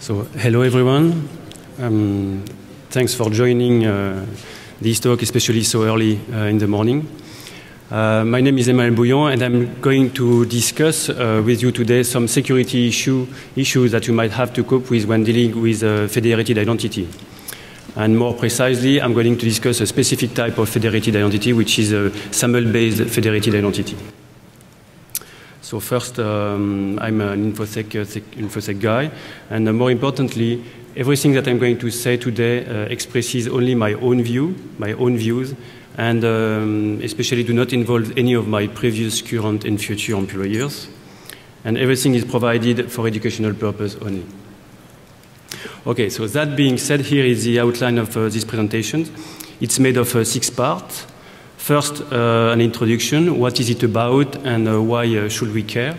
So, hello everyone. Um, thanks for joining uh, this talk, especially so early uh, in the morning. Uh, my name is Emmanuel Bouillon, and I'm going to discuss uh, with you today some security issue, issues that you might have to cope with when dealing with a federated identity. And more precisely, I'm going to discuss a specific type of federated identity, which is a SAML-based federated identity. So first, um, I'm an InfoSec, uh, InfoSec guy, and uh, more importantly, everything that I'm going to say today uh, expresses only my own view, my own views, and um, especially do not involve any of my previous, current, and future employers. And everything is provided for educational purpose only. Okay, so that being said, here is the outline of uh, this presentation. It's made of uh, six parts. First, uh, an introduction. What is it about and uh, why uh, should we care?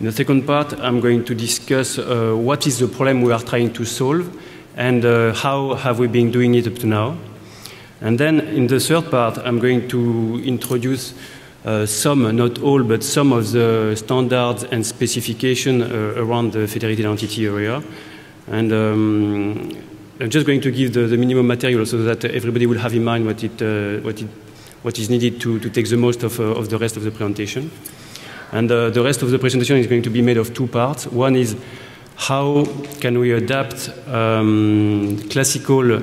In the second part, I'm going to discuss uh, what is the problem we are trying to solve and uh, how have we been doing it up to now. And then in the third part, I'm going to introduce uh, some, not all, but some of the standards and specification around the federated identity area. And um, I'm just going to give the, the, minimum material so that everybody will have in mind what it, what it what is needed to, to take the most of, uh, of the rest of the presentation. And uh, the rest of the presentation is going to be made of two parts. One is how can we adapt um, classical uh,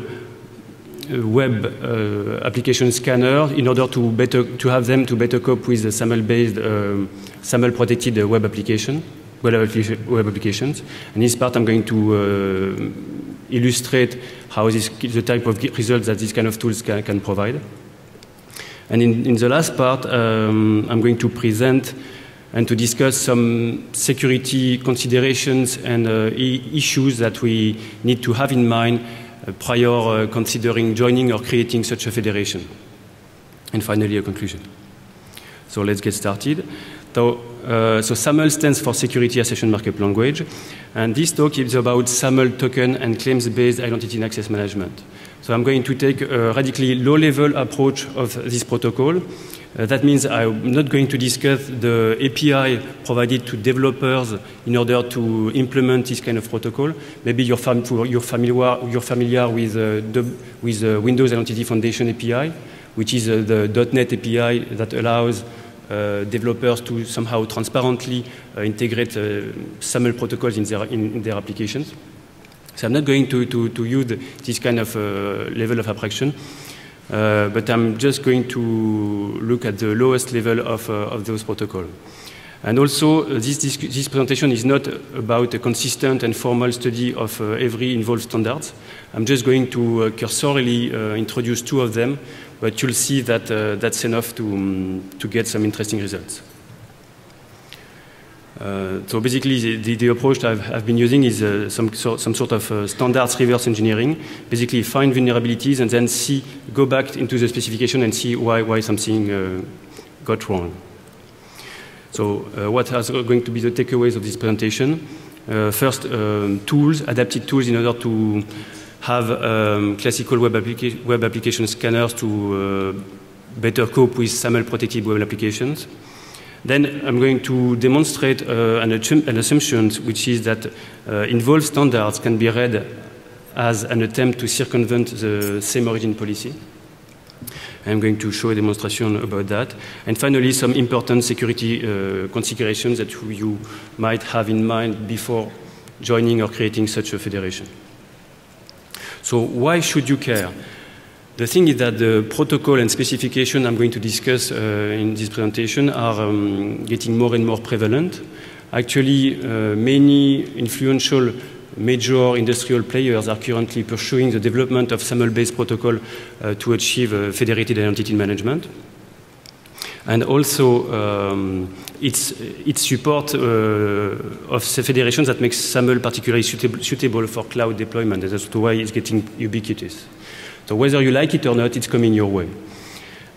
web uh, application scanner in order to better to have them to better cope with the SAML-based, um, SAML-protected web application, web, applications. And in this part, I'm going to uh, illustrate how this the type of results that these kind of tools can, can provide. And in, in the last part, um, I'm going to present and to discuss some security considerations and uh, issues that we need to have in mind uh, prior uh, considering joining or creating such a federation. And finally, a conclusion. So let's get started. So, uh, so SAML stands for Security Assertion Markup Language, and this talk is about SAML token and claims-based identity and access management. So I'm going to take a radically low-level approach of this protocol. Uh, that means I'm not going to discuss the API provided to developers in order to implement this kind of protocol. Maybe you're, fam you're familiar, you're familiar with, uh, the, with uh, Windows Identity Foundation API, which is uh, the .NET API that allows uh, developers to somehow transparently uh, integrate SAML protocols in their, in, in their applications. So I'm not going to, to, to use this kind of uh, level of abstraction, uh, but I'm just going to look at the lowest level of, uh, of those protocols. And also, uh, this, this, this, presentation is not about a consistent and formal study of uh, every involved standards. I'm just going to uh, cursorily introduce two of them, but you'll see that that's enough to, um, to get some interesting results. Uh, so basically, the, the, approach I've, I've, been using is uh, some, so, some sort of uh, standards reverse engineering. Basically, find vulnerabilities and then see, go back into the specification and see why, why something uh, got wrong. So uh, what are going to be the takeaways of this presentation? First, um, tools, adapted tools in order to have um, classical web, applica web application scanners to better cope with SAML-protected web applications. Then I'm going to demonstrate uh, an, an, assumption, which is that uh, involved standards can be read as an attempt to circumvent the same origin policy. I'm going to show a demonstration about that. And finally, some important security uh, considerations that you might have in mind before joining or creating such a federation. So why should you care? The thing is that the protocol and specification I'm going to discuss uh, in this presentation are um, getting more and more prevalent. Actually, uh, many influential major industrial players are currently pursuing the development of SAML-based protocol uh, to achieve uh, federated identity management. And also, um, it's, it's support uh, of the federation that makes SAML particularly suitable, suitable for cloud deployment. That's why it's getting ubiquitous. So whether you like it or not, it's coming your way.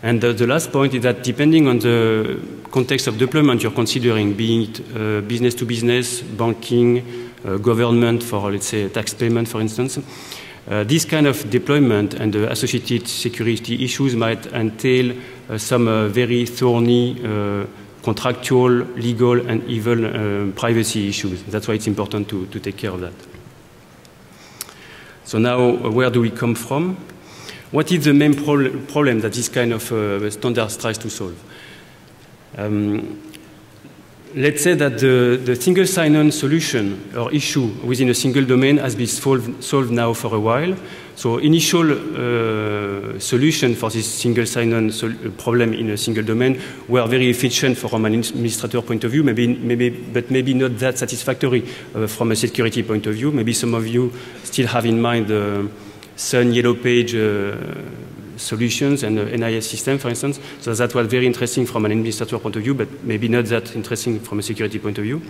And the, the last point is that depending on the context of deployment you're considering, being it uh, business to business, banking, uh, government for, let's say, tax payment, for instance, uh, this kind of deployment and the associated security issues might entail uh, some uh, very thorny uh, contractual, legal, and even privacy issues. That's why it's important to, to take care of that. So now, where do we come from? What is the main pro problem that this kind of uh, standard tries to solve? Um, let's say that the, the single sign-on solution or issue within a single domain has been solved, solved now for a while. So initial uh, solution for this single sign-on problem in a single domain were very efficient from an administrator point of view, maybe, maybe, but maybe not that satisfactory uh, from a security point of view. Maybe some of you still have in mind Sun Yellow Page uh, solutions and the NIS system, for instance. So that was very interesting from an administrator point of view, but maybe not that interesting from a security point of view.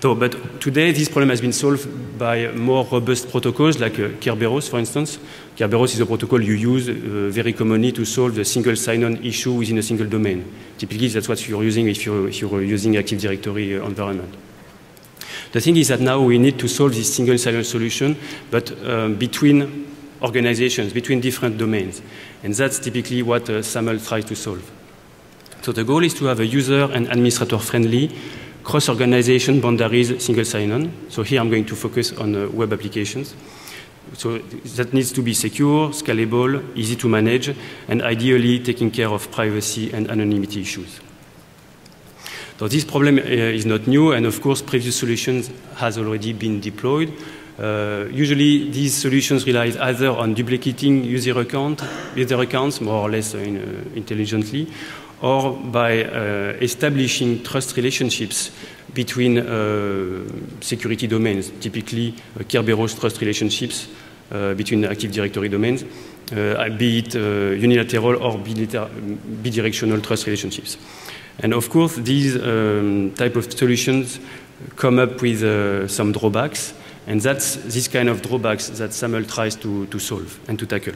So, but today this problem has been solved by more robust protocols like uh, Kerberos, for instance. Kerberos is a protocol you use uh, very commonly to solve the single sign-on issue within a single domain. Typically, that's what you're using if you're, if you're using Active Directory uh, environment. The thing is that now we need to solve this single sign-on solution, but um, between organizations, between different domains. And that's typically what uh, SAML tries to solve. So the goal is to have a user and administrator-friendly cross-organization boundaries single sign-on. So here I'm going to focus on uh, web applications. So that needs to be secure, scalable, easy to manage, and ideally taking care of privacy and anonymity issues. So this problem uh, is not new, and of course previous solutions has already been deployed. Uh, usually, these solutions rely either on duplicating user, account, user accounts more or less uh, uh, intelligently, or by uh, establishing trust relationships between uh, security domains, typically uh, Kerberos trust relationships between Active Directory domains, be it unilateral or bidirectional trust relationships. And of course, these um, type of solutions come up with some drawbacks. And that's this kind of drawbacks that SAML tries to, to solve and to tackle.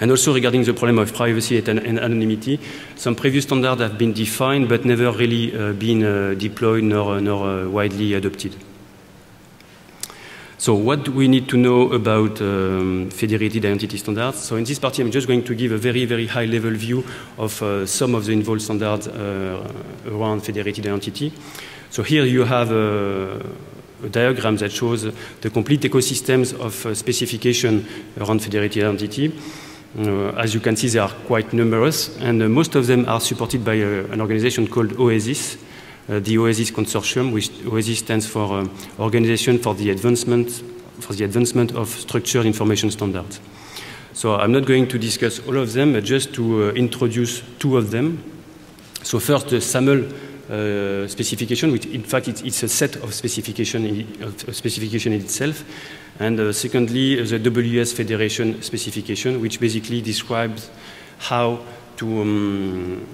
And also regarding the problem of privacy and, anonymity, some previous standards have been defined but never really uh, been uh, deployed nor, nor uh, widely adopted. So what do we need to know about um, federated identity standards? So in this part, I'm just going to give a very, very high-level view of uh, some of the involved standards uh, around federated identity. So here you have uh, a diagram that shows the complete ecosystems of uh, specification around federated identity. Uh, as you can see, they are quite numerous, and uh, most of them are supported by uh, an organization called OASIS, uh, the OASIS Consortium, which OASIS stands for uh, Organization for the Advancement for the Advancement of Structured Information Standards. So I'm not going to discuss all of them, but just to introduce two of them. So first, the SAML uh, specification, which in fact it's, it's, a set of specification of specification in itself. And uh, secondly, the WS Federation specification, which basically describes how to um,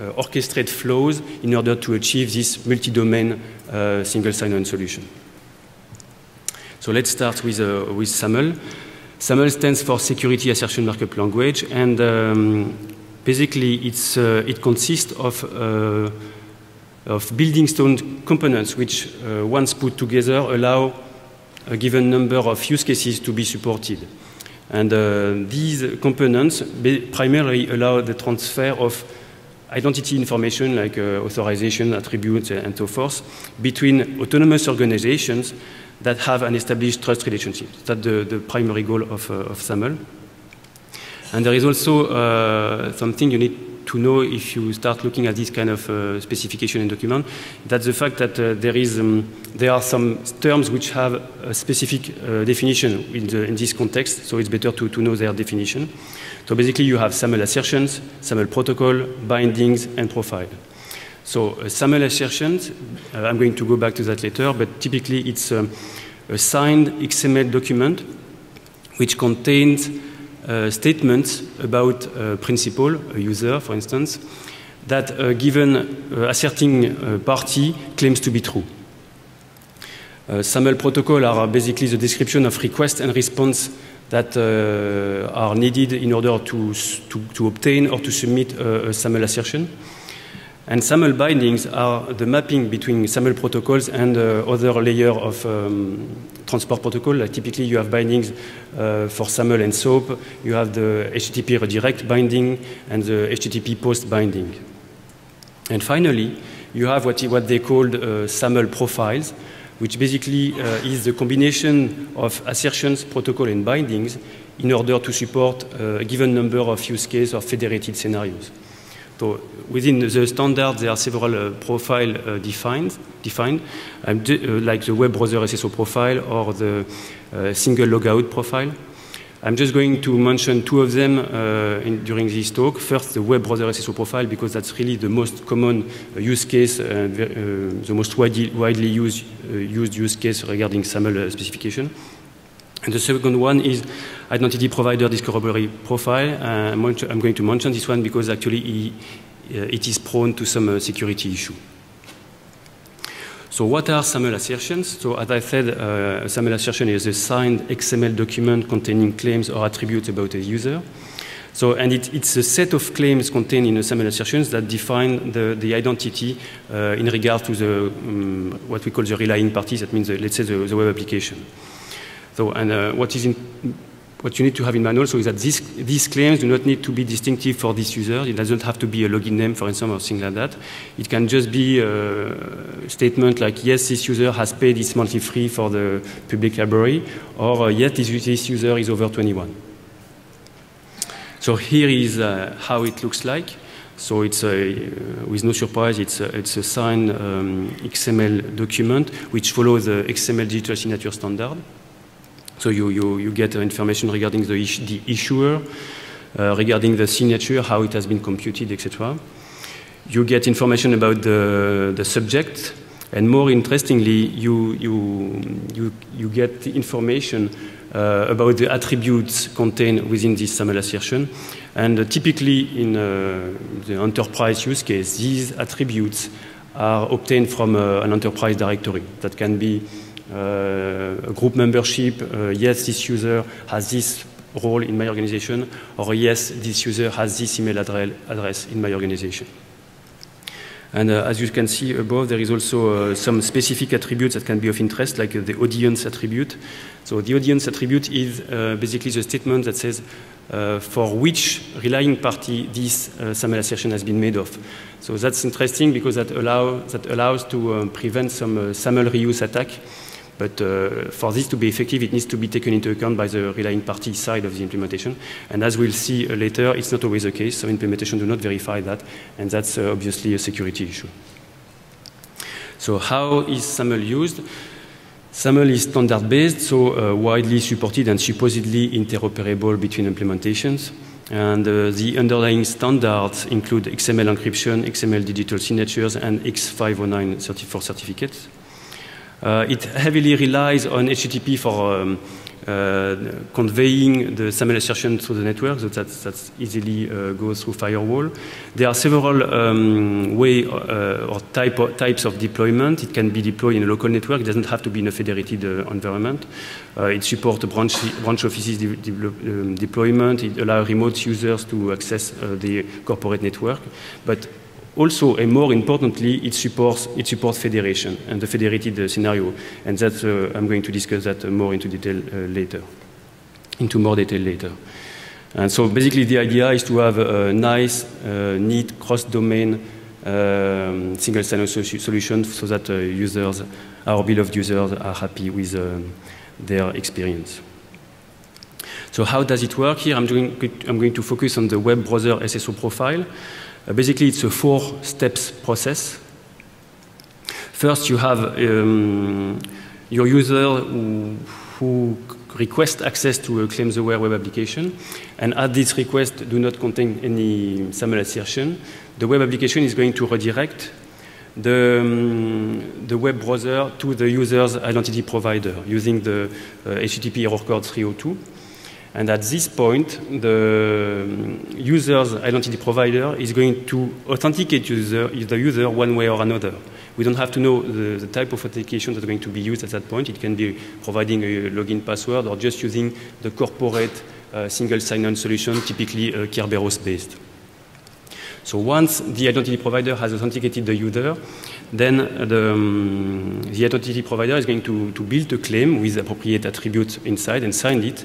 uh, orchestrate flows in order to achieve this multi-domain uh, single sign-on solution. So let's start with, uh, with SAML. SAML stands for Security Assertion Markup Language, and um, basically uh, it consists of of building stone components which, uh, once put together, allow a given number of use cases to be supported. And uh, these components primarily allow the transfer of identity information like uh, authorization, attributes, and so forth between autonomous organizations that have an established trust relationship. That's the, the primary goal of, uh, of SAML. And there is also uh, something you need to know if you start looking at this kind of uh, specification and document, that's the fact that uh, there is um, there are some terms which have a specific uh, definition in, the, in, this context, so it's better to, to know their definition. So basically, you have SAML assertions, SAML protocol, bindings, and profile. So uh, SAML assertions, uh, I'm going to go back to that later, but typically it's um, a signed XML document which contains statements about a principal, a user, for instance, that a given uh, asserting uh, party claims to be true. Uh, SAML protocol are basically the description of request and response that uh, are needed in order to, to, to, obtain or to submit a, a SAML assertion. And SAML bindings are the mapping between SAML protocols and uh, other layer of um, transport protocol. Like typically, you have bindings uh, for SAML and SOAP. You have the HTTP redirect binding and the HTTP post binding. And finally, you have what, what they called uh, SAML profiles which basically uh, is the combination of assertions, protocol, and bindings in order to support uh, a given number of use cases or federated scenarios. So within the standard, there are several uh, profile uh, defined, defined um, like the web browser SSO profile or the uh, single logout profile. I'm just going to mention two of them uh, in, during this talk. First, the web browser SSO profile, because that's really the most common uh, use case, uh, uh the most widely, widely used, uh, used use case regarding SAML uh, specification. And the second one is identity provider discoverability profile. I'm going to mention this one because actually it is prone to some security issue. So what are SAML assertions? So as I said, uh, a SAML assertion is a signed XML document containing claims or attributes about a user. So, and it, it's a set of claims contained in a SAML assertions that define the, the identity uh, in regard to the, um, what we call the relying parties, that means, the, let's say, the, the, web application. So, and uh, what is in, what you need to have in mind also is that these, these claims do not need to be distinctive for this user. It doesn't have to be a login name, for instance, or things like that. It can just be a statement like, yes, this user has paid its monthly fee for the public library, or uh, yes, this, this, user is over 21. So here is uh, how it looks like. So it's a, uh, with no surprise, it's a, it's a signed um, XML document which follows the XML digital signature standard. So you, you, you get information regarding the, is the issuer, uh, regarding the signature, how it has been computed, etc. You get information about the, the subject, and more interestingly, you, you, you, you get information uh, about the attributes contained within this SAML assertion. And uh, typically in uh, the enterprise use case, these attributes are obtained from uh, an enterprise directory that can be group membership, uh, yes, this user has this role in my organization, or yes, this user has this email address in my organization. And uh, as you can see above, there is also uh, some specific attributes that can be of interest, like uh, the audience attribute. So the audience attribute is uh, basically the statement that says for which relying party this SAML assertion has been made of. So that's interesting because that, allow, that allows to prevent some SAML reuse attack but uh, for this to be effective, it needs to be taken into account by the relying party side of the implementation. And as we'll see uh, later, it's not always the case. Some implementation do not verify that, and that's uh, obviously a security issue. So how is SAML used? SAML is standard-based, so uh, widely supported and supposedly interoperable between implementations. And uh, the underlying standards include XML encryption, XML digital signatures, and X509 34 certificates. Uh, it heavily relies on HTTP for um, uh, conveying the SAML assertion through the network, so that that's easily uh, goes through firewall. There are several um, way or type of, types of deployment. It can be deployed in a local network. It doesn't have to be in a federated environment. It supports branch branch offices de de um, deployment. It allows remote users to access the corporate network, but also, and more importantly, it supports, it supports federation and the federated uh, scenario. And that's, uh, I'm going to discuss that uh, more into detail uh, later, into more detail later. And so basically the idea is to have a nice, uh, neat, cross-domain um, single sign-on solution so that uh, users, our beloved users, are happy with their experience. So how does it work here? I'm, doing, I'm going to focus on the web browser SSO profile. Uh, basically, it's a four steps process. First, you have um, your user who, who request access to a claims-aware web application, and at this request do not contain any SAML assertion, the web application is going to redirect the, um, the web browser to the user's identity provider using the uh, HTTP error code 302. And at this point, the user's identity provider is going to authenticate user, the user one way or another. We don't have to know the, the, type of authentication that's going to be used at that point. It can be providing a login password or just using the corporate uh, single sign-on solution, typically uh, Kerberos-based. So once the identity provider has authenticated the user, then the, um, the identity provider is going to, to build a claim with appropriate attributes inside and sign it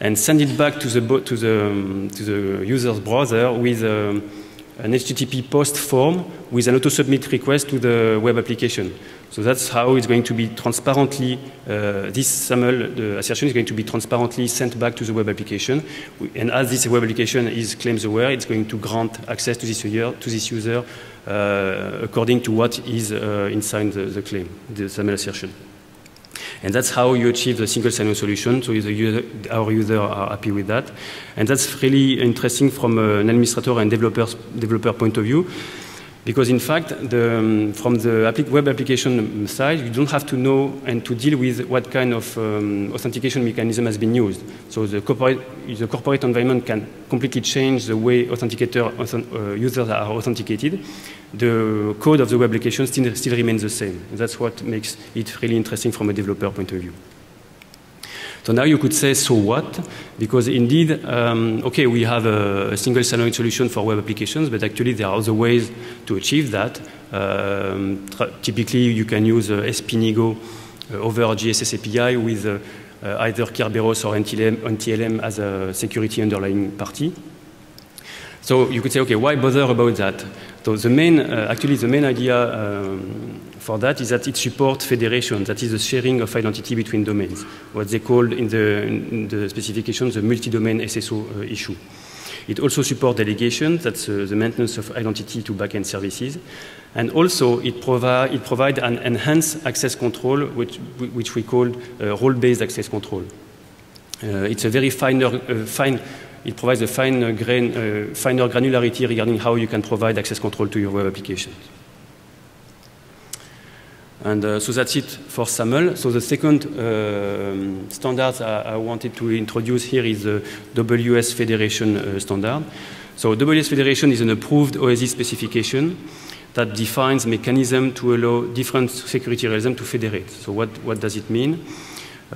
and send it back to the, to the, um, to the user's browser with a, an HTTP post form with an auto-submit request to the web application. So that's how it's going to be transparently, uh, this SAML, the assertion is going to be transparently sent back to the web application. And as this web application is claims aware, it's going to grant access to this user, to this user uh, according to what is uh, inside the, the claim, the SAML assertion. And that's how you achieve the single sign-on solution. So user, our users are happy with that. And that's really interesting from an administrator and developer point of view. Because in fact, the, um, from the web application side, you don't have to know and to deal with what kind of um, authentication mechanism has been used. So the corporate, the corporate environment can completely change the way authenticator, uh, users are authenticated. The code of the web application still, still remains the same. That's what makes it really interesting from a developer point of view. So now you could say, so what? Because indeed, um, okay, we have a, a single sign-on solution for web applications, but actually there are other ways to achieve that. Um, typically, you can use uh, SPNEGO uh, over GSS API with uh, uh, either Kerberos or NTLM, NTLM as a security underlying party. So you could say, okay, why bother about that? So the main, uh, actually, the main idea um, for that is that it supports federation, that is the sharing of identity between domains, what they call in the, in the specification the multi-domain SSO uh, issue. It also supports delegation, that's uh, the maintenance of identity to backend services. And also it, provi it provides an enhanced access control, which, which we call uh, role-based access control. Uh, it's a very finer, uh, fine, it provides a fine grain, uh, finer granularity regarding how you can provide access control to your web applications. And uh, so that's it for SAML. So the second uh, standard I, I, wanted to introduce here is the WS Federation uh, standard. So WS Federation is an approved OASIS specification that defines mechanism to allow different security realms to federate. So what, what does it mean?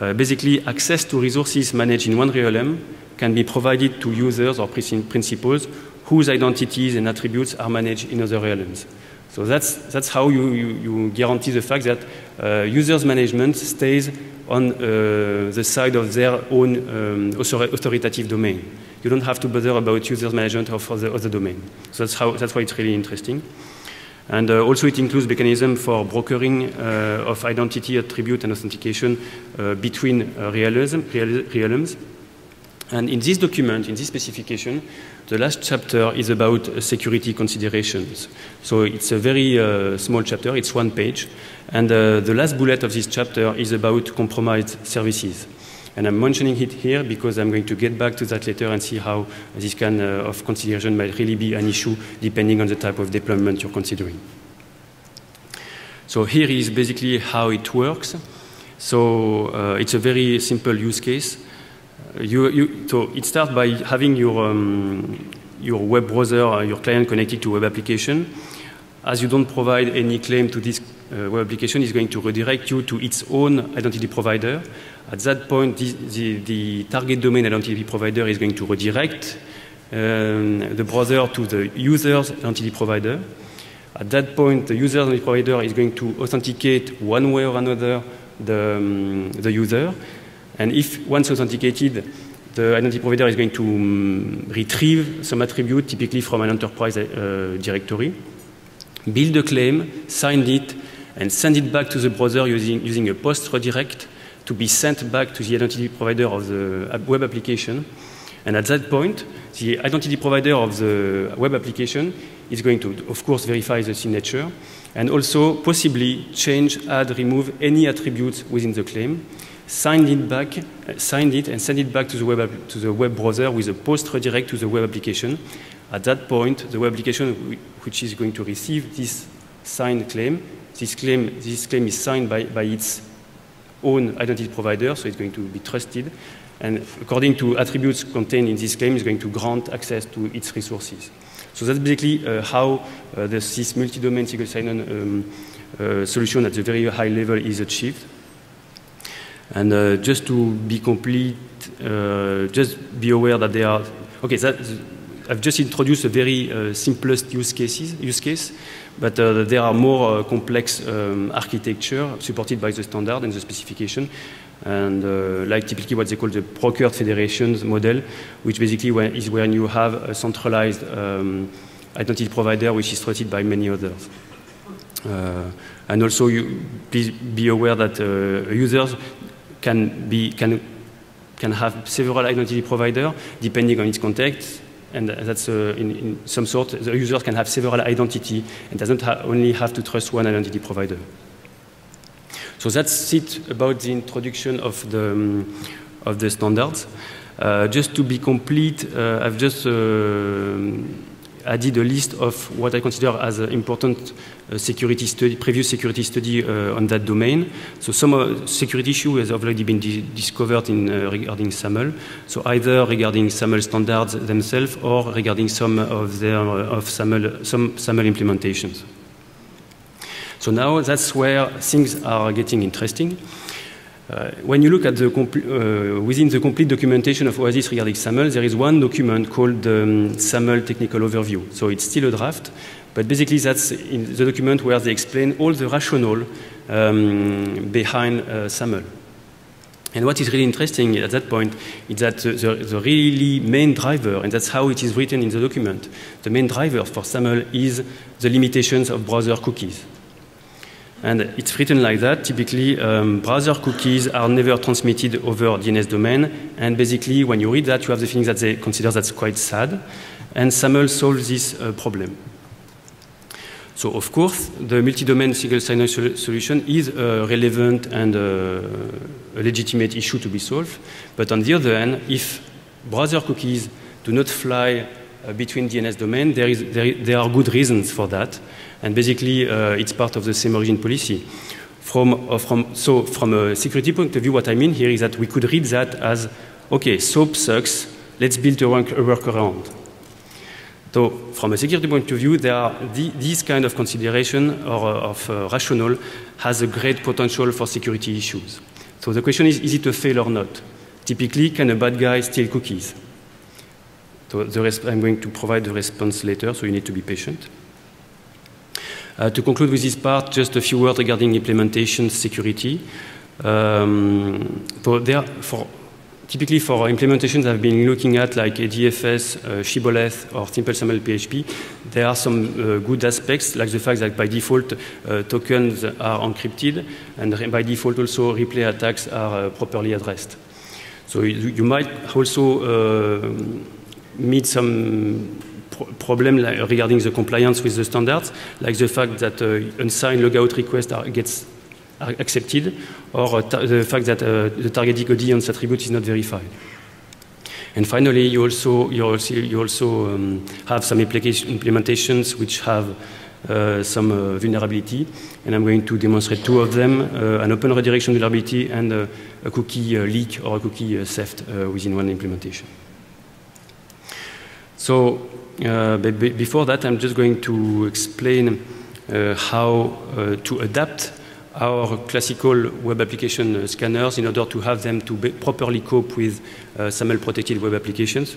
Uh, basically, access to resources managed in one realm can be provided to users or principals whose identities and attributes are managed in other realms. So that's, that's how you, you, you guarantee the fact that uh, users management stays on uh, the side of their own um, authoritative domain. You don't have to bother about users management of the other domain. So that's, how, that's why it's really interesting. And uh, also it includes mechanism for brokering uh, of identity, attribute, and authentication uh, between uh, realms, realms. And in this document, in this specification, the last chapter is about security considerations. So it's a very uh, small chapter, it's one page. And uh, the last bullet of this chapter is about compromised services. And I'm mentioning it here because I'm going to get back to that later and see how this kind uh, of consideration might really be an issue depending on the type of deployment you're considering. So here is basically how it works. So uh, it's a very simple use case you, you, so it starts by having your, um, your web browser, uh, your client connected to web application. As you don't provide any claim to this uh, web application, it's going to redirect you to its own identity provider. At that point, the, the, the target domain identity provider is going to redirect um, the browser to the user's identity provider. At that point, the user's identity provider is going to authenticate one way or another the, um, the user. And if once authenticated, the identity provider is going to um, retrieve some attribute, typically from an enterprise uh, directory, build a claim, sign it, and send it back to the browser using, using a post redirect to be sent back to the identity provider of the web application. And at that point, the identity provider of the web application is going to, of course, verify the signature and also possibly change, add, remove any attributes within the claim signed it back, uh, signed it and send it back to the web to the web browser with a post redirect to the web application. At that point, the web application which is going to receive this signed claim, this claim, this claim is signed by, by its own identity provider, so it's going to be trusted. And according to attributes contained in this claim, is going to grant access to its resources. So that's basically uh, how uh, this, this multi-domain single sign-on um, uh, solution at the very high level is achieved. And uh, just to be complete, uh, just be aware that they are, okay, that, I've just introduced a very uh, simplest use, cases, use case, but uh, there are more uh, complex um, architecture supported by the standard and the specification, and uh, like typically what they call the procured federations model, which basically is when you have a centralized um, identity provider which is trusted by many others. Uh, and also, you, please be aware that uh, users can, be, can, can have several identity providers depending on its context. And that's uh, in, in, some sort, the user can have several identity and doesn't ha only have to trust one identity provider. So that's it about the introduction of the, um, of the standards. Uh, just to be complete, uh, I've just uh, added a list of what I consider as important uh, security study, previous security study uh, on that domain. So some uh, security issue has already been di discovered in regarding SAML. So either regarding SAML standards themselves or regarding some of their of SAML some SAML implementations. So now that's where things are getting interesting. Uh, when you look at the uh, within the complete documentation of OASIS regarding SAML, there is one document called the um, SAML Technical Overview. So it's still a draft, but basically that's the document where they explain all the rationale um, behind uh, SAML. And what is really interesting at that point is that the, the, the, really main driver, and that's how it is written in the document, the main driver for SAML is the limitations of browser cookies. And it's written like that. Typically, um, browser cookies are never transmitted over DNS domain. And basically, when you read that, you have the feeling that they consider that's quite sad. And SAML solves this uh, problem. So, of course, the multi-domain single sign-on sol solution is a relevant and uh, a legitimate issue to be solved. But on the other hand, if browser cookies do not fly between DNS domain, there, is, there, there are good reasons for that. And basically, uh, it's part of the same origin policy. From, uh, from, so from a security point of view, what I mean here is that we could read that as, okay, SOP sucks, let's build a, work, a workaround. So from a security point of view, there are the, these kind of consideration or uh, of uh, rationale has a great potential for security issues. So the question is, is it a fail or not? Typically, can a bad guy steal cookies? So I'm going to provide the response later, so you need to be patient. Uh, to conclude with this part, just a few words regarding implementation security. Um, so there, for, typically for implementations I've been looking at like ADFS, uh, Shibboleth, or Simple PHP, there are some uh, good aspects, like the fact that by default uh, tokens are encrypted, and by default also replay attacks are uh, properly addressed. So you, you might also uh, meet some problem regarding the compliance with the standards, like the fact that uh, unsigned logout request are, gets are accepted, or uh, the fact that uh, the target decoding on this attribute is not verified. And finally, you also, you also, you also um, have some implementations which have uh, some uh, vulnerability, and I'm going to demonstrate two of them, uh, an open redirection vulnerability and a cookie leak or a cookie theft within one implementation. So uh, before that, I'm just going to explain uh, how uh, to adapt our classical web application scanners in order to have them to properly cope with SAML protected web applications.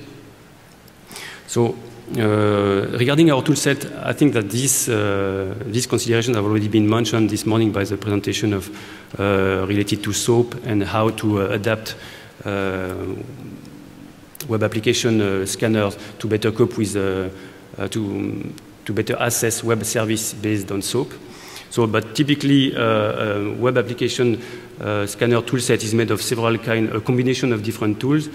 So uh, regarding our toolset, I think that these, uh, these considerations have already been mentioned this morning by the presentation of uh, related to SOAP and how to adapt web application uh, scanners to better cope with, uh, uh, to, to better assess web service based on SOAP. So, but typically, uh, web application uh, scanner toolset is made of several kind, a combination of different tools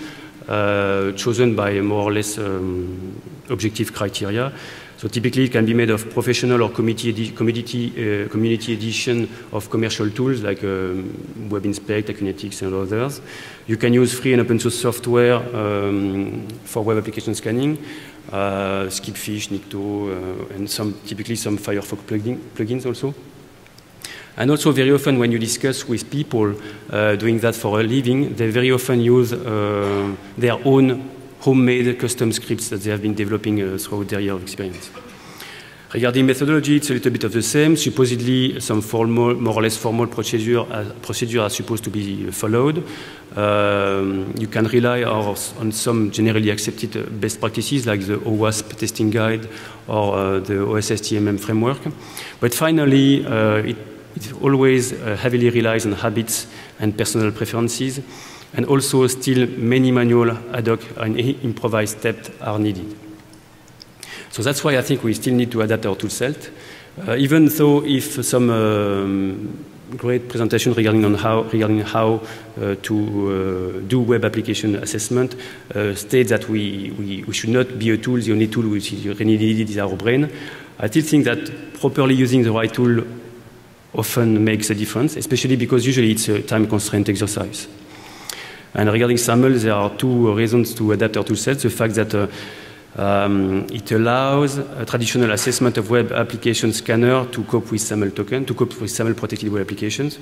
uh, chosen by more or less um, objective criteria. So typically it can be made of professional or community, community, community edition of commercial tools like um, WebInspect, Acunetix, and others. You can use free and open source software um, for web application scanning, uh, Skipfish, Nikto, uh, and some typically some Firefox plugin, plugins also. And also very often when you discuss with people uh, doing that for a living, they very often use uh, their own homemade custom scripts that they have been developing uh, throughout their year of experience. Regarding methodology, it's a little bit of the same. Supposedly, some formal, more or less formal procedure, uh, procedure are supposed to be followed. Um, you can rely on some generally accepted uh, best practices like the OWASP testing guide or uh, the OSSTMM framework. But finally, uh, it, it, always uh, heavily relies on habits and personal preferences and also still many manual ad hoc and improvised steps are needed. So that's why I think we still need to adapt our toolset. Uh, even though if some um, great presentation regarding on how regarding how uh, to uh, do web application assessment uh, states that we, we, we, should not be a tool. The only tool which is really needed is our brain. I still think that properly using the right tool often makes a difference, especially because usually it's a time constraint exercise. And regarding SAML, there are two reasons to adapt our toolset. The fact that uh, um, it allows a traditional assessment of web application scanner to cope with SAML token, to cope with SAML protected web applications.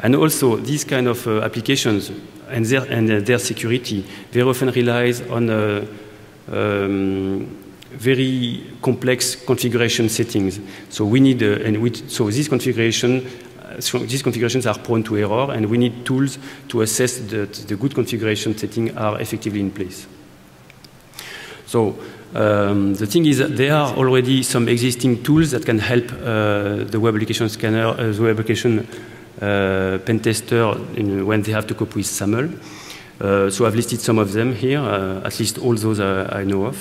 And also, these kind of uh, applications and their, and their security very often relies on uh, um, very complex configuration settings. So we need, uh, and we, so this configuration uh, so these configurations are prone to error, and we need tools to assess that the good configuration settings are effectively in place. So um, the thing is there are already some existing tools that can help uh, the web application scanner, uh, the web application uh, pen tester in, when they have to cope with SAML. Uh, so I've listed some of them here, uh, at least all those I know of.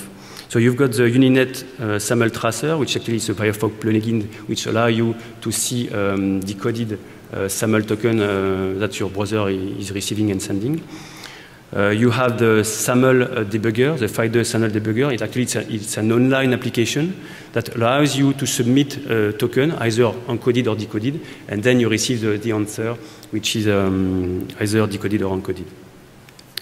So you've got the UNINETT uh, SAML tracer, which actually is a Firefox plugin which allow you to see um, decoded uh, SAML token uh, that your browser is receiving and sending. Uh, you have the SAML uh, debugger, the FIDO SAML debugger. It actually it's, a, it's, an online application that allows you to submit a token, either encoded or decoded, and then you receive the, the answer, which is um, either decoded or encoded.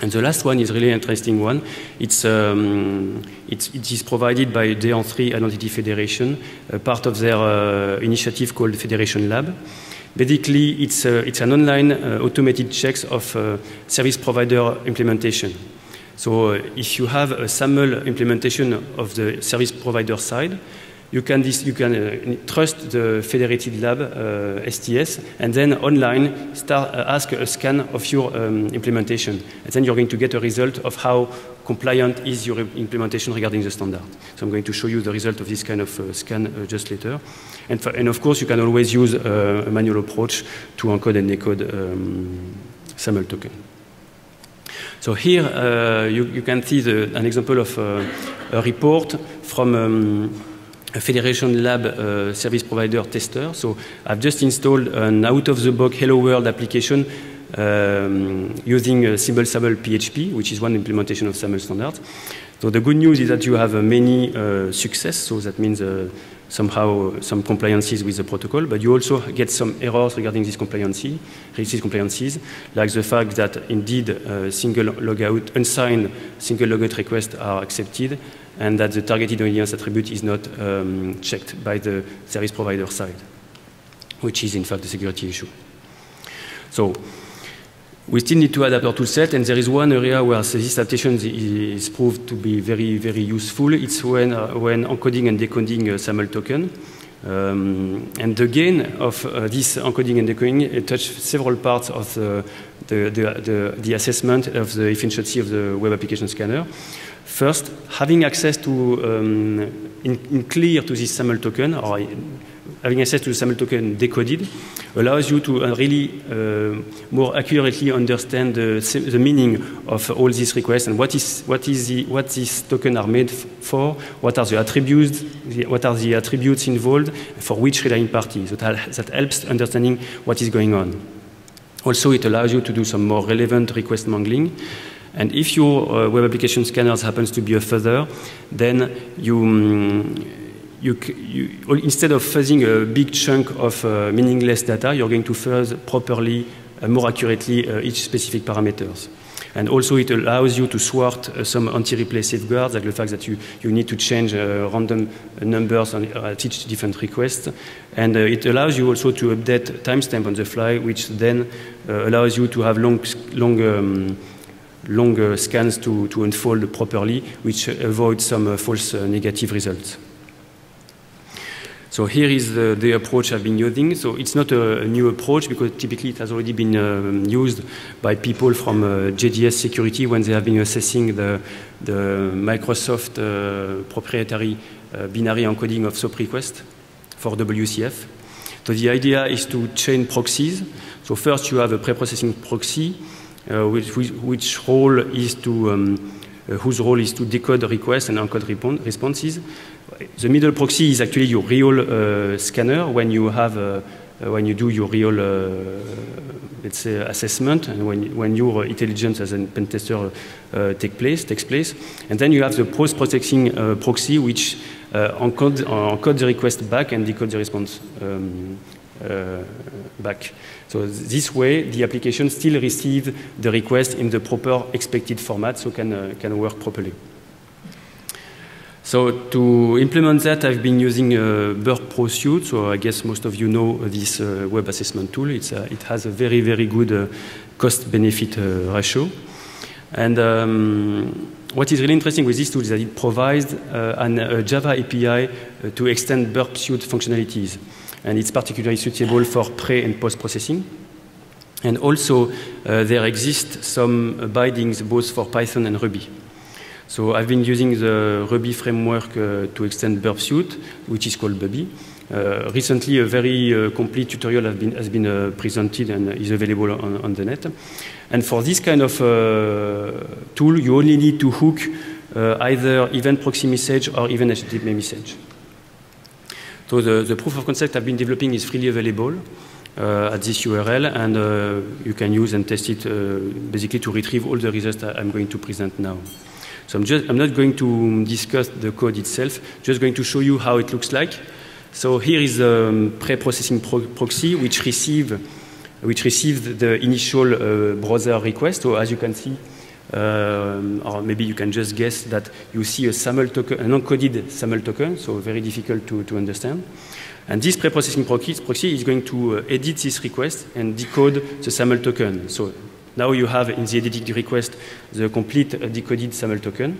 And the last one is really interesting one. It's, um, it's, it is provided by DN3 Identity Federation, part of their uh, initiative called Federation Lab. Basically, it's, uh, it's an online uh, automated checks of uh, service provider implementation. So if you have a SAML implementation of the service provider side, you can, you can uh, trust the federated lab uh, STS and then online start, uh, ask a scan of your um, implementation. And then you're going to get a result of how compliant is your implementation regarding the standard. So I'm going to show you the result of this kind of uh, scan uh, just later. And, and, of course, you can always use uh, a manual approach to encode and decode um, SAML token. So here you, you, can see the, an example of a report from um, a Federation Lab uh, service provider tester. So I've just installed an out-of-the-box Hello World application um, using a SimpleSAMLphp, which is one implementation of SAML standards. So the good news is that you have uh, many uh, success, so that means uh, somehow some compliances with the protocol, but you also get some errors regarding this compliancy, these compliances, like the fact that indeed uh, single logout, unsigned single logout requests are accepted, and that the targeted audience attribute is not um, checked by the service provider side, which is in fact a security issue. So we still need to adapt our toolset, and there is one area where this adaptation is proved to be very, very useful. It's when, uh, when encoding and decoding a SAML token. Um, and the gain of uh, this encoding and decoding touched several parts of the, the, the, the, assessment of the efficiency of the web application scanner. First, having access to, um, in, in, clear to this SAML token, or having access to the SAML token decoded, allows you to uh, really uh, more accurately understand the, the, meaning of all these requests and what is what is the what these tokens are made for, what are the attributes, the, what are the attributes involved for which relying party. So that, that helps understanding what is going on. Also, it allows you to do some more relevant request mangling. And if your uh, web application scanners happens to be a fuzzer, then you, um, you, you, instead of fuzzing a big chunk of uh, meaningless data, you're going to fuzz properly, uh, more accurately uh, each specific parameters. And also it allows you to thwart uh, some anti-replay safeguards, like the fact that you, you need to change uh, random numbers on, at each different request. And it allows you also to update timestamp on the fly, which then allows you to have long, long um, long uh, scans to, to unfold properly, which avoid some uh, false uh, negative results. So here is the, the, approach I've been using. So it's not a, a, new approach because typically it has already been um, used by people from uh, GDS security when they have been assessing the, the Microsoft uh, proprietary uh, binary encoding of SOAP request for WCF. So the idea is to chain proxies. So first you have a pre-processing proxy uh, which, which, role is to um, whose role is to decode requests and encode responses. The middle proxy is actually your real scanner when you have when you do your real let's say, assessment and when, when your intelligence as a pen tester uh, take place, takes place. And then you have the post-processing uh, proxy, which uh, encode, encode the request back and decode the response um, back. So this way, the application still receives the request in the proper expected format, so can, can work properly. So to implement that, I've been using uh, Burp Pro Suite. So I guess most of you know this uh, web assessment tool. It's a, it has a very, very good uh, cost-benefit uh, ratio. And um, what is really interesting with this tool is that it provides uh, an, a Java API uh, to extend Burp Suite functionalities. And it's particularly suitable for pre and post-processing. And also, there exist some bindings both for Python and Ruby. So I've been using the Ruby framework uh, to extend Burp Suite, which is called Bubby. Uh, recently, a very uh, complete tutorial has been, has been uh, presented and is available on, on, the net. And for this kind of uh, tool, you only need to hook uh, either event proxy message or even HTTP message. So the, the, proof of concept I've been developing is freely available at this URL, and you can use and test it basically to retrieve all the results I'm going to present now. So I'm, just, I'm not going to discuss the code itself, just going to show you how it looks like. So here is a um, pre-processing pro proxy which receive which received the initial uh, browser request. So as you can see, um, or maybe you can just guess that you see a SAML token, an encoded SAML token, so very difficult to, to understand. And this pre-processing proxy is going to uh, edit this request and decode the SAML token. So now you have in the edited request the complete uh, decoded SAML token,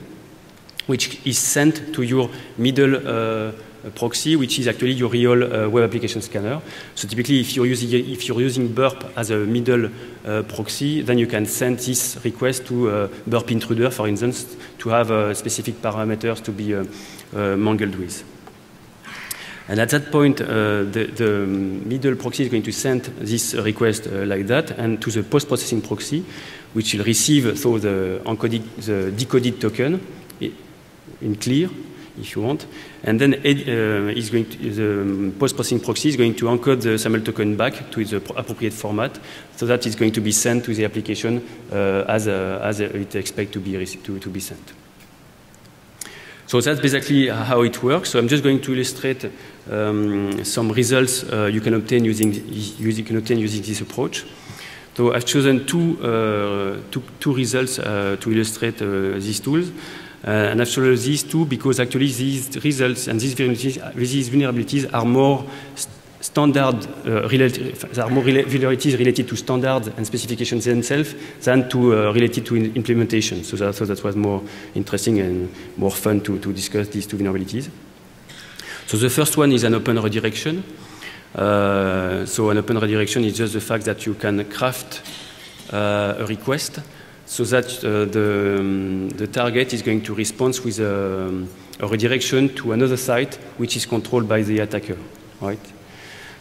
which is sent to your middle uh, proxy, which is actually your real uh, web application scanner. So typically, if you're using if you're using Burp as a middle uh, proxy, then you can send this request to uh, Burp Intruder, for instance, to have uh, specific parameters to be mangled with. And at that point, uh, the, the, middle proxy is going to send this request uh, like that, and to the post-processing proxy, which will receive so the, encoded, the decoded token in clear, if you want, and then uh, is going to, the post-processing proxy is going to encode the SAML token back to its appropriate format, so that it's going to be sent to the application uh, as, uh, as it expects to be, to, to be sent. So that's basically how it works. So I'm just going to illustrate um, some results uh, you can obtain using you can obtain using this approach. So I've chosen two uh, two, two, results uh, to illustrate these tools. Uh, and chosen these two because actually these results and these vulnerabilities, these vulnerabilities are more standard uh, related, are more vulnerabilities related to standards and specifications themselves than to uh, related to implementation. So that, so that was more interesting and more fun to, to discuss these two vulnerabilities. So the first one is an open redirection. Uh, so an open redirection is just the fact that you can craft uh, a request so that uh, the, um, the target is going to respond with a, um, a redirection to another site which is controlled by the attacker, right?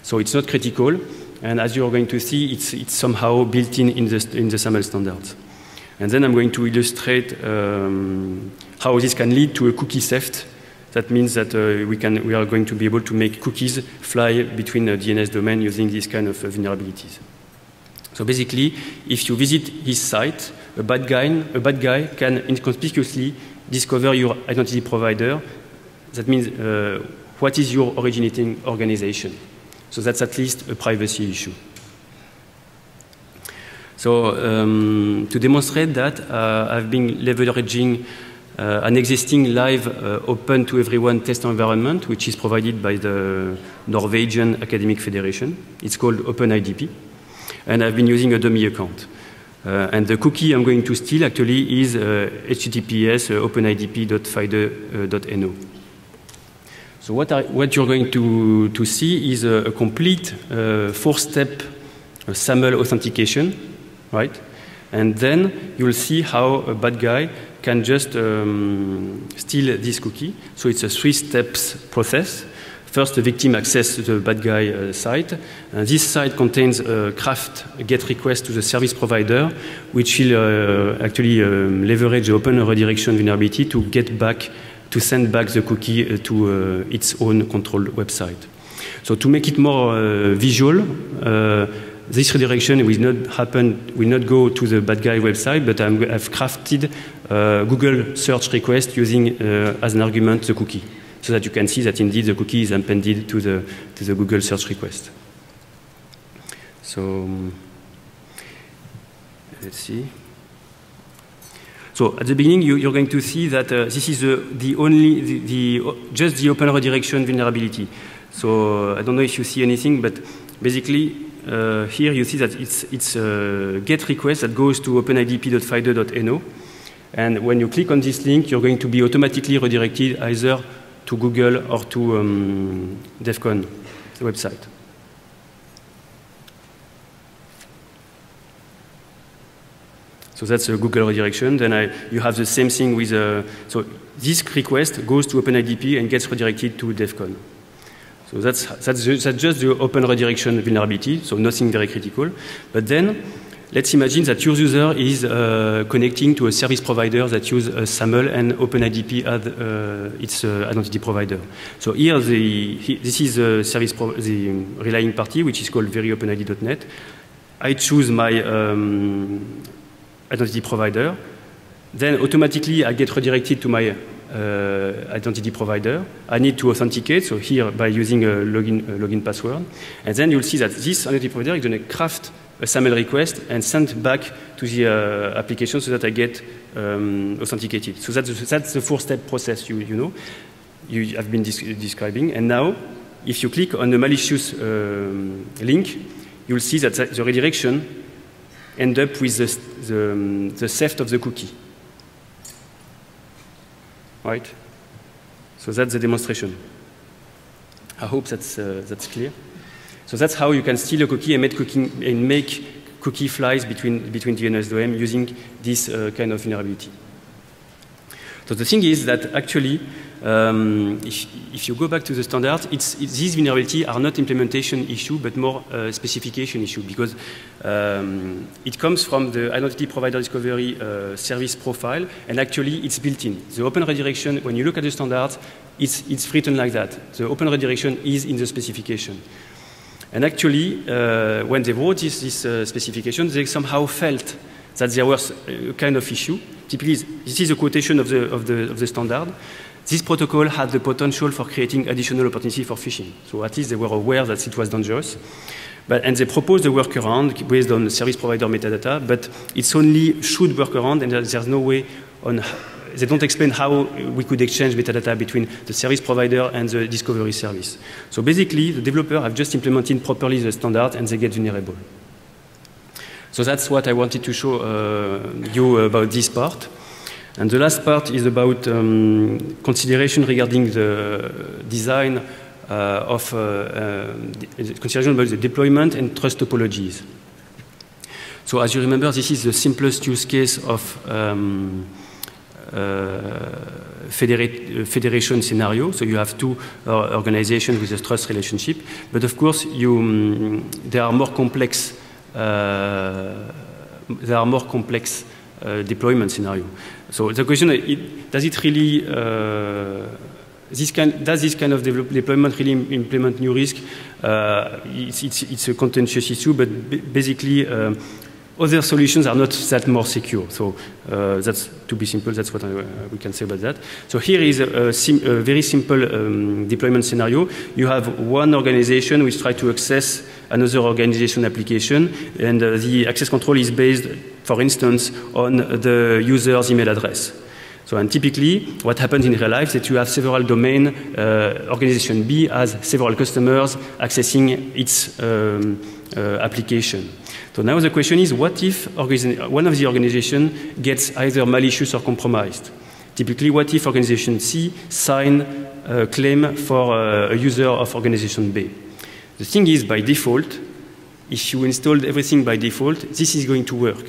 So it's not critical. And as you're going to see, it's, it's somehow built in in the, in the SAML standards. And then I'm going to illustrate um, how this can lead to a cookie theft. That means that uh, we, can, we are going to be able to make cookies fly between a DNS domain using these kind of uh, vulnerabilities. So basically, if you visit his site, a bad guy, a bad guy can inconspicuously discover your identity provider. That means uh, what is your originating organization. So that's at least a privacy issue. So um, to demonstrate that, uh, I've been leveraging uh, an existing live uh, open to everyone test environment, which is provided by the Norwegian Academic Federation. It's called OpenIDP. And I've been using a dummy account. Uh, and the cookie I'm going to steal actually is https uh, openidp.fide.no. So what, are, what you're going to, to see is a, a complete uh, four-step uh, SAML authentication, right? And then you'll see how a bad guy can just um, steal this cookie. So it's a three steps process. First, the victim accesses the bad guy uh, site. And this site contains a craft GET request to the service provider, which will uh, actually um, leverage the open redirection vulnerability to get back, to send back the cookie uh, to uh, its own controlled website. So to make it more uh, visual, uh, this redirection will not happen, will not go to the bad guy website, but i have crafted Google search request using as an argument the cookie so that you can see that indeed the cookie is appended to the, to the Google search request. So um, let's see. So at the beginning, you, are going to see that uh, this is the, the only, the, the, just the open redirection vulnerability. So I don't know if you see anything, but basically uh, here you see that it's, it's a GET request that goes to openidp.fido.no. And when you click on this link, you're going to be automatically redirected either to Google or to um, website. So that's a Google redirection. Then I, you have the same thing with, uh, so this request goes to OpenIDP and gets redirected to DEF CON. So that's, that's, that's just the open redirection vulnerability, so nothing very critical. But then Let's imagine that your user is uh, connecting to a service provider that uses uh, SAML and OpenIDP as uh, its uh, identity provider. So here, the, he, this is the service the relying party, which is called veryopenid.net. I choose my um, identity provider. Then automatically, I get redirected to my uh, identity provider. I need to authenticate, so here by using a login, a login password. And then you'll see that this identity provider is going to craft a SAML request and send back to the uh, application so that I get um, authenticated. So that's, that's the four-step process you, you know, you have been describing. And now, if you click on the malicious um, link, you'll see that the redirection end up with the, the, um, the theft of the cookie. Right? So that's the demonstration. I hope that's, uh, that's clear. So that's how you can steal a cookie and make cookie, and make cookie flies between, between DOM using this uh, kind of vulnerability. So the thing is that actually, um, if, if, you go back to the standard, it's, it's, these vulnerabilities are not implementation issue, but more uh, specification issue, because um, it comes from the identity provider discovery uh, service profile, and actually it's built in. The open redirection, when you look at the standard, it's, it's written like that. The open redirection is in the specification. And actually, uh, when they wrote this, this uh, specification, they somehow felt that there was a kind of issue. Typically, this is a quotation of the, of the, of the standard. This protocol had the potential for creating additional opportunity for phishing. So at least they were aware that it was dangerous. But, and they proposed a workaround based on service provider metadata, but it's only should workaround and there's no way on they don't explain how we could exchange metadata between the service provider and the discovery service. So basically, the developer have just implemented properly the standard and they get vulnerable. So that's what I wanted to show uh, you about this part. And the last part is about um, consideration regarding the design uh, of uh, uh consideration about the deployment and trust topologies. So as you remember, this is the simplest use case of um, uh, federation scenario. So you have two uh, organizations with a trust relationship. But of course, you, um, there are more complex, uh, there are more complex deployment scenario. So the question is, does it really this kind, does this kind of deployment really implement new risk? Uh, it's, it's, it's, a contentious issue, but basically, uh, other solutions are not that more secure. So uh, that's, to be simple, that's what I, uh, we can say about that. So here is a, a, sim, a very simple um, deployment scenario. You have one organization which tries to access another organization application, and uh, the access control is based, for instance, on the user's email address. So, and typically, what happens in real life is that you have several domain. Uh, organization B has several customers accessing its um, uh, application. So now the question is, what if one of the organizations gets either malicious or compromised? Typically, what if organization C sign a claim for uh, a user of organization B? The thing is, by default, if you installed everything by default, this is going to work.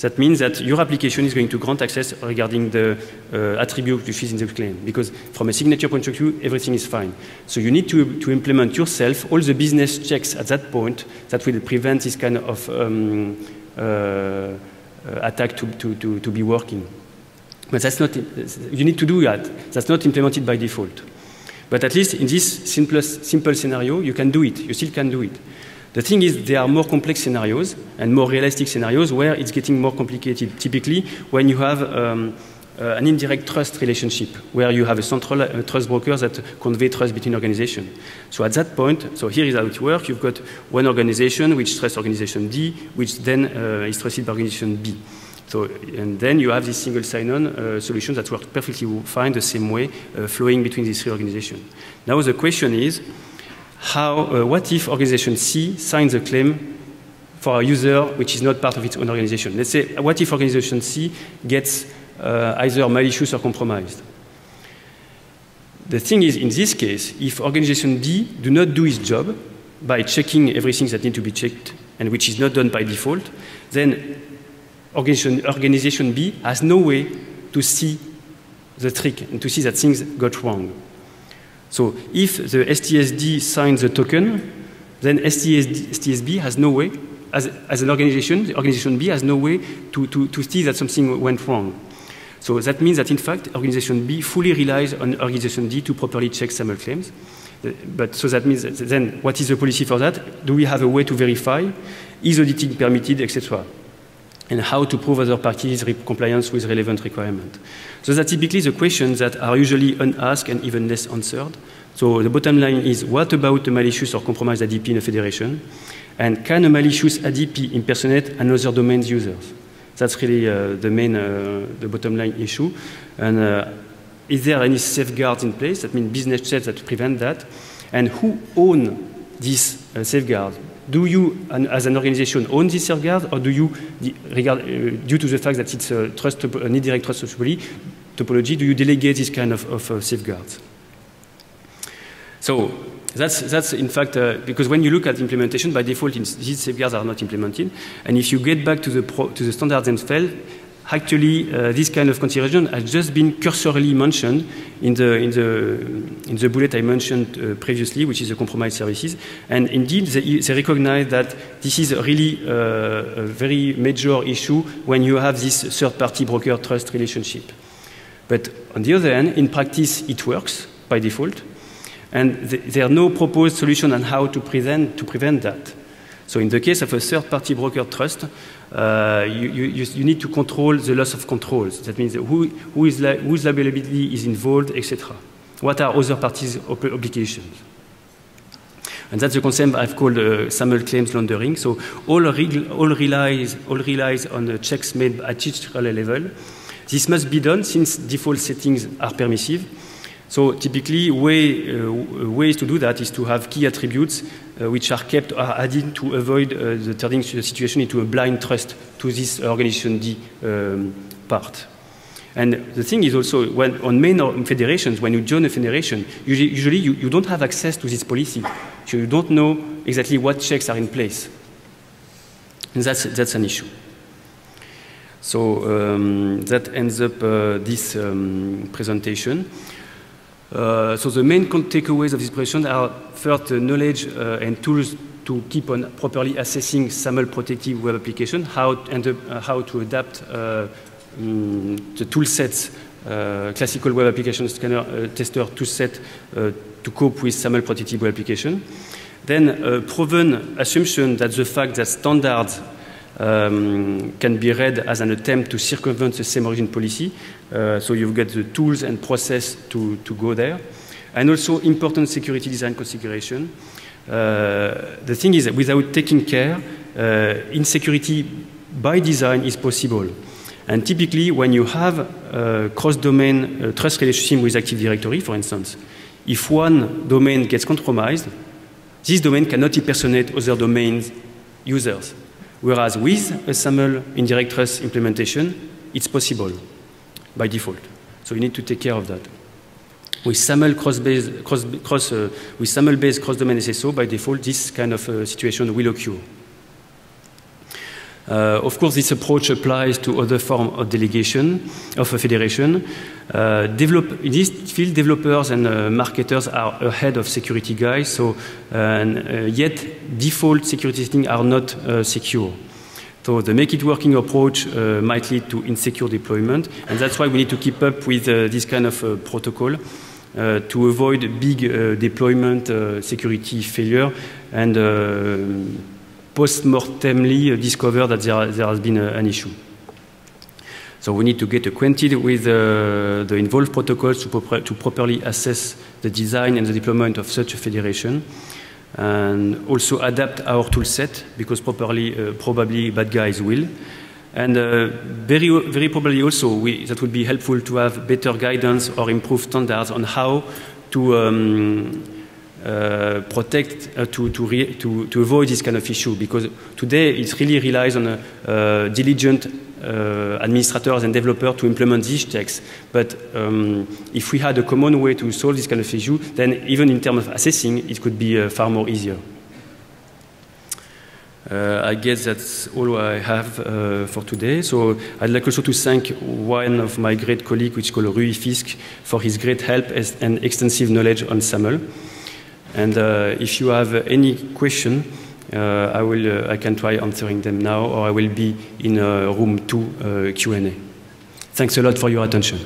That means that your application is going to grant access regarding the uh, attribute which is in the claim, because from a signature point of view, everything is fine. So you need to, to implement yourself all the business checks at that point that will prevent this kind of um, uh, attack to, to, to, to be working. But that's not, you need to do that. That's not implemented by default. But at least in this simplest, simple scenario, you can do it. You still can do it. The thing is, there are more complex scenarios and more realistic scenarios where it's getting more complicated. Typically, when you have um, uh, an indirect trust relationship, where you have a central uh, trust broker that convey trust between organizations. So at that point, so here is how it works. You've got one organization which trusts organization D, which then uh, is trusted by organization B. So, and then you have this single sign-on uh, solution that works perfectly fine the same way, uh, flowing between these three organizations. Now the question is, how, uh, what if organization C signs a claim for a user which is not part of its own organization? Let's say, what if organization C gets uh, either malicious or compromised? The thing is, in this case, if organization D do not do its job by checking everything that needs to be checked and which is not done by default, then organization, organization B has no way to see the trick and to see that things got wrong. So if the STSD signs the token, then STSD, STSB has no way, as, as an organization, the organization B has no way to, to, to see that something went wrong. So that means that in fact, organization B fully relies on organization D to properly check SAML claims. Uh, but so that means that then what is the policy for that? Do we have a way to verify? Is auditing permitted, etc.? And how to prove other parties' compliance with relevant requirements. So that's typically the questions that are usually unasked and even less answered. So the bottom line is, what about a malicious or compromised ADP in a federation? And can a malicious ADP impersonate another domain's users? That's really uh, the main, uh, the bottom line issue. And uh, is there any safeguards in place? That means business checks that prevent that. And who own these uh, safeguards? Do you, as an organization, own this safeguard, or do you, regard, uh, due to the fact that it's a trust, an indirect trust topology, topology, do you delegate this kind of, of uh, safeguards? So that's, that's in fact, uh, because when you look at implementation, by default, these safeguards are not implemented. And if you get back to the, pro, to the standards themselves, actually uh, this kind of consideration has just been cursorily mentioned in the, in the, in the bullet I mentioned uh, previously, which is the compromised services. And indeed, they, they recognize that this is really uh, a very major issue when you have this third-party broker trust relationship. But on the other hand, in practice, it works by default. And th there are no proposed solution on how to prevent, to prevent that. So in the case of a third-party broker trust, uh, you, you, you, need to control the loss of controls. That means who, who is li whose liability is involved, etc. What are other parties' ob obligations? And that's the concept I've called uh, SAML claims laundering. So all, all, relies, all relies on the checks made at each level. This must be done since default settings are permissive. So typically, way, uh, ways to do that is to have key attributes which are kept or added to avoid uh, the turning the situation into a blind trust to this organization D um, part. And the thing is also, when, on main federations, when you join a federation, usually, usually you, you, don't have access to this policy. So you don't know exactly what checks are in place. And that's, that's an issue. So um, that ends up uh, this um, presentation. Uh, so the main takeaways of this presentation are first uh, knowledge uh, and tools to keep on properly assessing SAML protective web application, how, and uh, how to adapt um, the tool sets, uh, classical web application scanner tester tool set to cope with SAML protective web application. Then proven assumption that the fact that standards um, can be read as an attempt to circumvent the same origin policy. Uh, so you've got the tools and process to, to go there. And also important security design consideration. Uh, the thing is that without taking care, uh, insecurity by design is possible. And typically, when you have cross-domain uh, trust relationship with Active Directory, for instance, if one domain gets compromised, this domain cannot impersonate other domains users. Whereas with a SAML indirect trust implementation, it's possible by default. So you need to take care of that. With SAML cross-based, cross, cross, uh, cross-domain SSO, by default, this kind of uh, situation will occur. Uh, of course, this approach applies to other form of delegation of a federation. Uh, develop, in this field, developers and uh, marketers are ahead of security guys, so and, yet default security settings are not secure. So the make it working approach uh, might lead to insecure deployment, and that's why we need to keep up with uh, this kind of uh, protocol uh, to avoid big uh, deployment uh, security failure and post-mortemly discover that there, there has been an issue. So we need to get acquainted with the involved protocols to, to properly assess the design and the deployment of such a federation and also adapt our tool set because properly, uh, probably bad guys will. And uh, very, very probably also we, that would be helpful to have better guidance or improve standards on how to um, uh, protect, uh, to, to, to, to, avoid this kind of issue because today it really relies on a, uh, diligent uh, administrators and developers to implement these checks. But um, if we had a common way to solve this kind of issue, then even in terms of assessing, it could be uh, far more easier. Uh, I guess that's all I have uh, for today. So I'd like also to thank one of my great colleagues, which is called Rui Fisk, for his great help and extensive knowledge on SAML. And uh, if you have any question, uh, I, will, uh, I can try answering them now, or I will be in room two Q&A. Thanks a lot for your attention.